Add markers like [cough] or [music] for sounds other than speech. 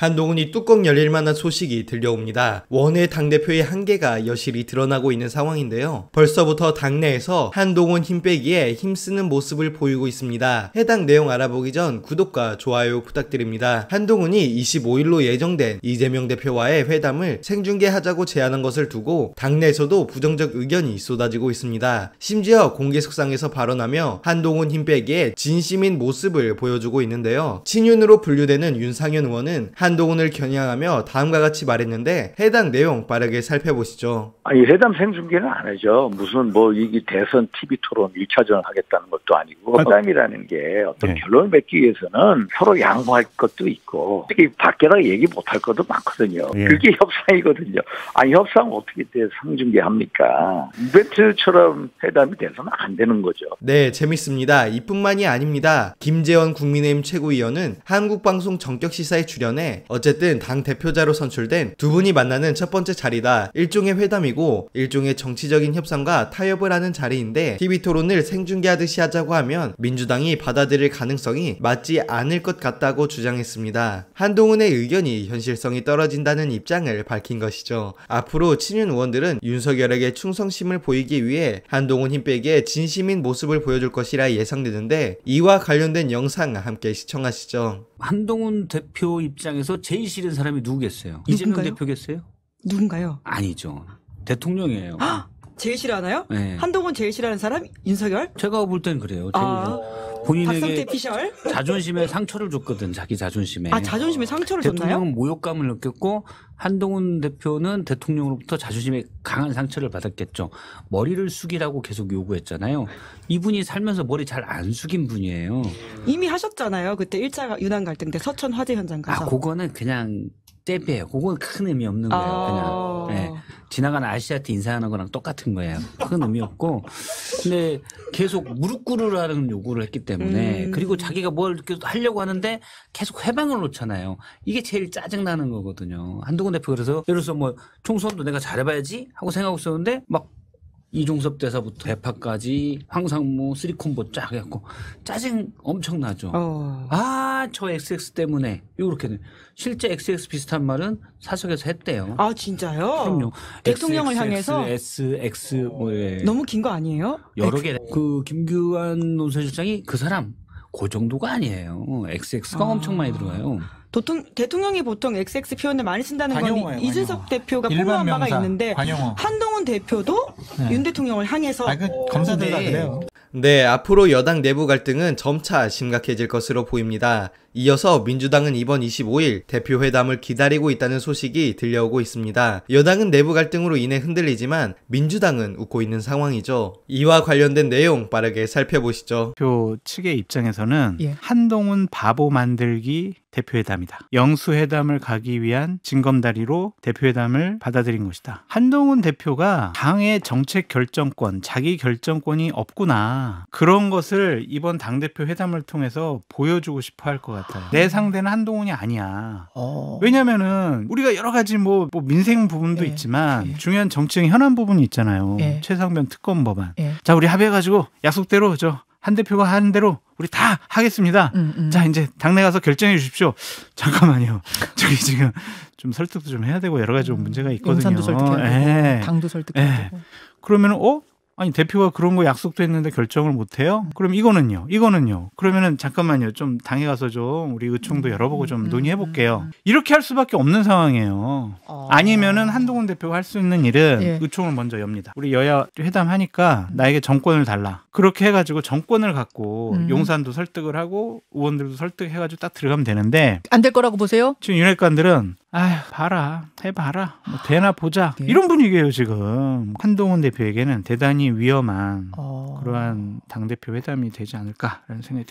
한동훈 이 뚜껑 열릴 만한 소식이 들려옵니다. 원외 당대표의 한계가 여실히 드러나고 있는 상황인데요. 벌써부터 당내에서 한동훈 힘 빼기에 힘쓰는 모습을 보이고 있습니다. 해당 내용 알아보기 전 구독과 좋아요 부탁드립니다. 한동훈이 25일로 예정된 이재명 대표와의 회담을 생중계하자고 제안한 것을 두고 당내에서도 부정적 의견이 쏟아지고 있습니다. 심지어 공개 석상에서 발언하며 한동훈 힘 빼기에 진심인 모습을 보여주고 있는데요. 친윤으로 분류되는 윤상현 의원은 한 동훈을 겨냥하며 다음과 같이 말했는데 해당 내용 빠르게 살펴보시죠. 아니 회담 생중계는 안 하죠. 무슨 뭐이 대선 TV 토론 1차전을 하겠다는 것도 아니고 회담이라는 게 어떤 네. 결론을 맺기 위해서는 서로 양보할 것도 있고 특히 밖에다 얘기 못할 것도 많거든요. 예. 그게 [laughs] 협상이거든요. 아니 협상 어떻게 돼 상중계합니까? 이벤트처럼 회담이 돼서는 안 되는 거죠. 네, 재밌습니다. 이뿐만이 아닙니다. 김재원 국민의힘 최고위원은 한국방송 정격 시사에 출연해 어쨌든 당 대표자로 선출된 두 분이 만나는 첫 번째 자리다. 일종의 회담이고 일종의 정치적인 협상과 타협을 하는 자리인데 TV 토론을 생중계하듯이 하자고 하면 민주당이 받아들일 가능성이 맞지 않을 것 같다고 주장했습니다. 한동훈의 의견이 현실성이 떨어진다는 입장을 밝힌 것이죠. 앞으로 친윤 의원들은 윤석열에게 충성심을 보이기 위해 한동훈 힘 빼기에 진심인 모습을 보여줄 것이라 예상되는데 이와 관련된 영상 함께 시청하시죠. 한동훈 대표 입장에 서 제일 싫은 사람이 누구겠어요? 이재명 누군가요? 대표겠어요? 누군가요? 아니죠. 대통령이에요. 제일 싫어하나요? 네. 한동훈 제일 싫어하는 사람 윤석열? 제가 볼 땐 그래요. 제일 아, 본인에게 박성태 피셜? 자존심에 상처를 줬거든. 자기 자존심에. 아 자존심에 상처를 줬나요? 대통령은 모욕감을 느꼈고 한동훈 대표는 대통령으로부터 자존심에 강한 상처를 받았겠죠. 머리를 숙이라고 계속 요구했잖아요. 이분이 살면서 머리 잘 안 숙인 분이에요. 이미 하셨잖아요. 그때 1차 유난 갈등 때 서천 화재 현장 가서. 아, 그거는 그냥 떼배예요. 그건 큰 의미 없는 거예요. 아. 그냥. 예. 지나가는 아저씨한테 인사하는 거랑 똑같은 거예요. 큰 의미 없고. 근데 계속 무릎 꿇으라는 요구를 했기 때문에 음. 그리고 자기가 뭘 이렇게 하려고 하는데 계속 해방을 놓잖아요. 이게 제일 짜증나는 거거든요. 한동훈 대표 그래서 예를 들어서 뭐 총선도 내가 잘해봐야지 하고 생각하고 있었는데 막 이종섭 대사부터 대파까지 황상무 쓰리콤보 쫙 해갖고 짜증 엄청 나죠. 어. 아, 저 XX 때문에. 이렇게. 실제 XX 비슷한 말은 사석에서 했대요. 아 진짜요? 그럼요. 대통령을 향해서? S, X, 뭐, 예. 너무 긴 거 아니에요? 여러 개. 그, 김규환 논설실장이 그 사람, 그 정도가 아니에요. XX가 아. 엄청 많이 들어가요. 도통, 대통령이 보통 XX 표현을 많이 쓴다는 건 관용어예요, 이준석 대표가 폭로한 바가 명사, 있는데 관용어. 한동훈 대표도 네. 윤 대통령을 향해서 아, 그 검사들 다 네. 그래요. 네, 앞으로 여당 내부 갈등은 점차 심각해질 것으로 보입니다. 이어서 민주당은 이번 25일 대표 회담을 기다리고 있다는 소식이 들려오고 있습니다. 여당은 내부 갈등으로 인해 흔들리지만 민주당은 웃고 있는 상황이죠. 이와 관련된 내용 빠르게 살펴보시죠. 대표 측의 입장에서는 예. 한동훈 바보 만들기 대표회담이다. 영수회담을 가기 위한 징검다리로 대표회담을 받아들인 것이다. 한동훈 대표가 당의 정책 결정권, 자기 결정권이 없구나. 그런 것을 이번 당대표 회담을 통해서 보여주고 싶어 할 것 같 아요. 내 상대는 한동훈이 아니야. 왜냐면은 우리가 여러 가지 뭐, 뭐 민생 부분도 예. 있지만 예. 중요한 정치적 현안 부분이 있잖아요. 예. 최상변 특검 법안. 예. 자, 우리 합의해가지고 약속대로 저 한 대표가 한 대로 우리 다 하겠습니다. 음, 음. 자, 이제 당내 가서 결정해 주십시오. [laughs] 잠깐만요. 저기 지금 좀 설득도 좀 해야 되고 여러 가지 좀 문제가 있거든요. 용산도 설득해야 되고 예. 당도 설득해야 예. 되고 그러면 어? 아니 대표가 그런 거 약속도 했는데 결정을 못 해요? 그럼 이거는요. 이거는요. 그러면은 잠깐만요. 좀 당에 가서 좀 우리 의총도 열어보고 좀 논의해 볼게요. 이렇게 할 수밖에 없는 상황이에요. 어. 아니면은 한동훈 대표가 할 수 있는 일은 예. 의총을 먼저 엽니다. 우리 여야 회담하니까 나에게 정권을 달라. 그렇게 해가지고 정권을 갖고 음. 용산도 설득을 하고 의원들도 설득해가지고 딱 들어가면 되는데 안 될 거라고 보세요? 지금 윤핵관들은 아휴 봐라 해봐라 뭐 되나 보자 네. 이런 분위기예요 지금 한동훈 대표에게는 대단히 위험한 어. 그러한 당 대표 회담이 되지 않을까라는 생각이 듭니다.